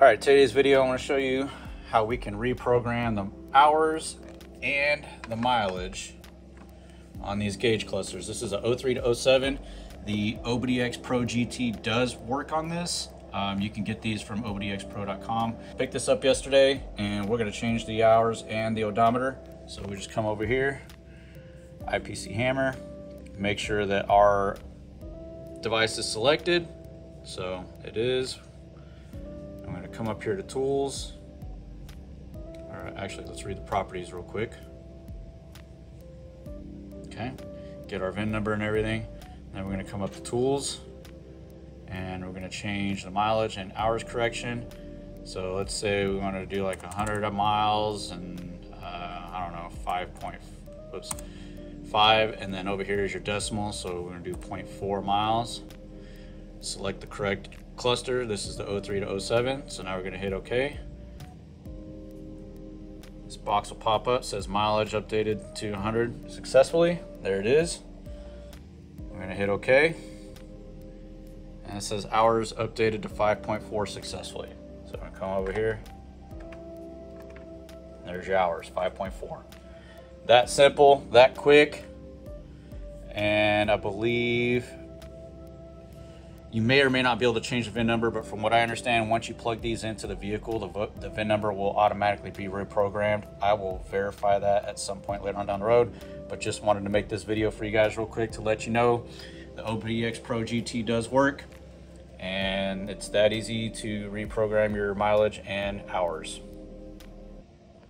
All right, today's video, I wanna show you how we can reprogram the hours and the mileage on these gauge clusters. This is a 03 to 07. The OBDX Pro GT does work on this. Um, you can get these from obdxpro.com. Picked this up yesterday and we're gonna change the hours and the odometer. So we just come over here, IPC hammer, make sure that our device is selected. So it is. I'm come up here to tools. All right, actually, let's read the properties real quick. Okay, get our VIN number and everything. Then we're gonna come up to tools and we're gonna change the mileage and hours correction. So let's say we wanted to do like 100 miles and uh, I don't know, 5 point, oops, 5, and then over here is your decimal, so we're gonna do 0.4 miles. Select the correct cluster. This is the 03 to 07, so now we're gonna hit OK. This box will pop up, says mileage updated to 100 successfully. There it is. We're gonna hit OK. And it says hours updated to 5.4 successfully. So I'm gonna come over here. There's your hours, 5.4. That simple, that quick. And I believe you may or may not be able to change the VIN number, but from what I understand, once you plug these into the vehicle, the, the VIN number will automatically be reprogrammed. I will verify that at some point later on down the road, but just wanted to make this video for you guys real quick to let you know the OBDX Pro GT does work and it's that easy to reprogram your mileage and hours.